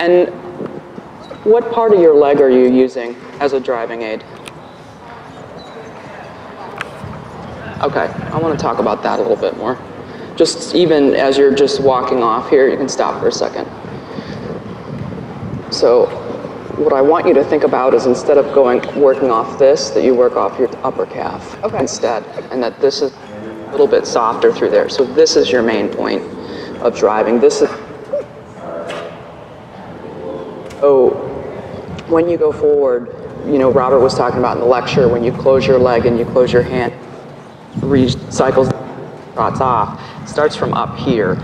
And what part of your leg are you using as a driving aid? Okay, I want to talk about that a little bit more. Just even as you're just walking off here, you can stop for a second. So what I want you to think about is instead of going working off this, that you work off your upper calf Okay. instead, and that this is a little bit softer through there. So this is your main point of driving. This is oh, when you go forward, you know, Robert was talking about in the lecture when you close your leg and you close your hand, recycles trots off, starts from up here.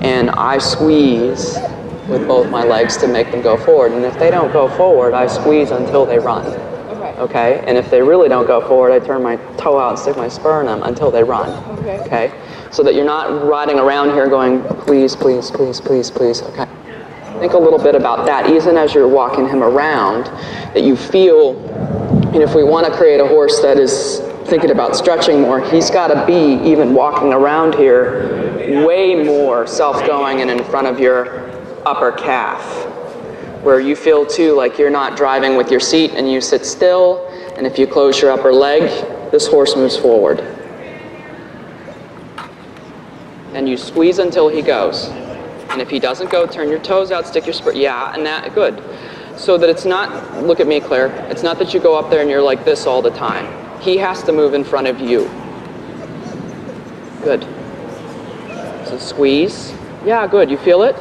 And I squeeze with both my legs to make them go forward. And if they don't go forward, I squeeze until they run. Okay. Okay? And if they really don't go forward, I turn my toe out and stick my spur in them until they run. Okay. Okay? So that you're not riding around here going, please, please, please, please, please. Okay? Think a little bit about that, even as you're walking him around, that you feel, and if we want to create a horse that is thinking about stretching more, he's got to be, even walking around here, way more self-going and in front of your upper calf, where you feel too like you're not driving with your seat and you sit still, and if you close your upper leg, this horse moves forward. And you squeeze until he goes. And if he doesn't go, turn your toes out, stick your spur. Yeah, and that, good. So that it's not, look at me, Claire. It's not that you go up there and you're like this all the time. He has to move in front of you. Good. So squeeze. Yeah, good. You feel it?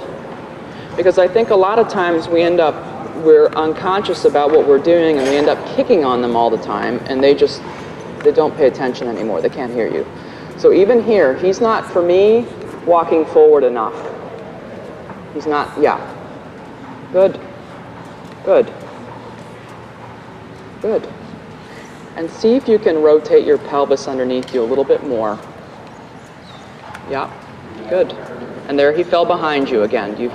Because I think a lot of times we end up, we're unconscious about what we're doing and we end up kicking on them all the time and they just, they don't pay attention anymore. They can't hear you. So even here, he's not, for me, walking forward enough. He's not, yeah. Good. Good. Good. And see if you can rotate your pelvis underneath you a little bit more. Yeah. Good. And there he fell behind you again. You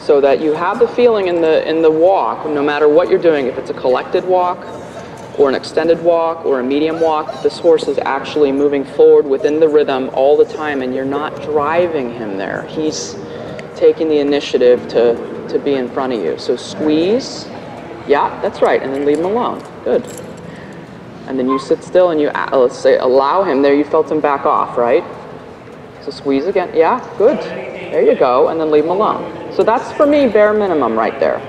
so that you have the feeling in the in the walk, no matter what you're doing, if it's a collected walk or an extended walk or a medium walk, this horse is actually moving forward within the rhythm all the time and you're not driving him there. He's taking the initiative to, to be in front of you. So squeeze. Yeah, that's right. And then leave him alone. Good. And then you sit still and you, uh, let's say, allow him. There you felt him back off, right? So squeeze again. Yeah, good. There you go. And then leave him alone. So that's for me bare minimum right there.